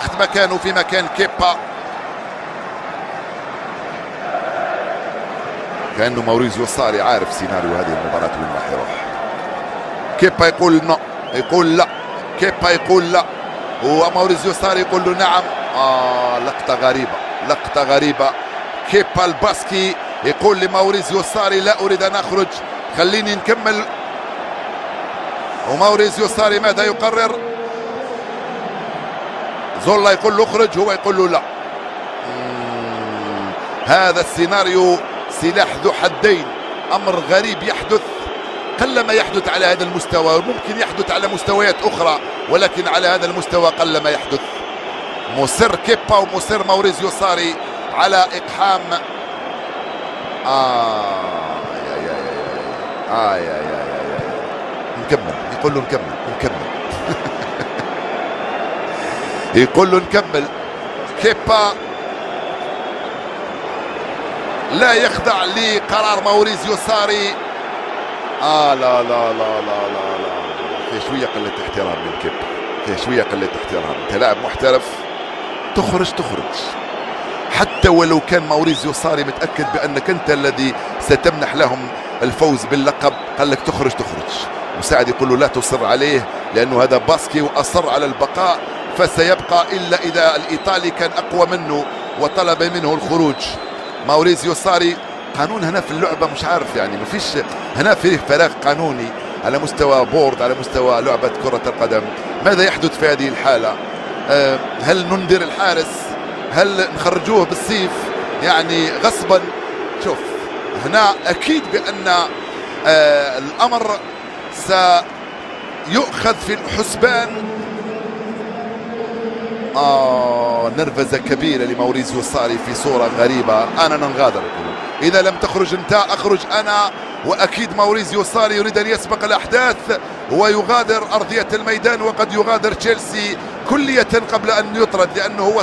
اخذ مكانه في مكان كيبا. كأنه موريزيو صاري عارف سيناريو هذه المباراة وين راح يروح. كيبا يقول لا يقول لا كيبا يقول لا. وموريزيو صاري يقول له نعم. آه لقطة غريبة لقطة غريبة. كيبا الباسكي يقول لموريزيو صاري لا أريد أن أخرج خليني نكمل. وموريزيو صاري ماذا يقرر؟ زولا يقول له اخرج هو يقول له لا. هذا السيناريو سلاح ذو حدين. أمر غريب يحدث قلما يحدث على هذا المستوى. ممكن يحدث على مستويات أخرى ولكن على هذا المستوى قلما يحدث. مصر كيبا ومصر موريزيو صاري على إقحام. آه. يا يا يا آه يا يا يا, يا. نكمل يقول له نكمل نكمل يقول له نكمل. كيبا لا يخضع لقرار موريزيو ساري. آه لا لا لا لا لا لا في شوية قلة احترام من كيبا. في شوية قلة احترام. أنت لاعب محترف. تخرج تخرج. حتى ولو كان موريزيو صاري متأكد بأنك أنت الذي ستمنح لهم الفوز باللقب قال لك تخرج تخرج. مساعد يقول له لا تصر عليه لأنه هذا باسكي وأصر على البقاء. فسيبقى إلا إذا الإيطالي كان أقوى منه وطلب منه الخروج. موريزيو صاري قانون هنا في اللعبة مش عارف يعني ما فيش هنا فيه فراغ قانوني على مستوى board على مستوى لعبة كرة القدم. ماذا يحدث في هذه الحالة؟ أه هل ننذر الحارس؟ هل نخرجوه بالسيف؟ يعني غصبا. شوف هنا أكيد بأن أه الأمر سيؤخذ في الحسبان آه نرفزة كبيرة لموريزيو صاري في صورة غريبة. أنا ننغادر. إذا لم تخرج أنت أخرج أنا. وأكيد موريزيو صاري يريد أن يسبق الأحداث ويغادر أرضية الميدان وقد يغادر تشيلسي كلية قبل أن يطرد لأنه هو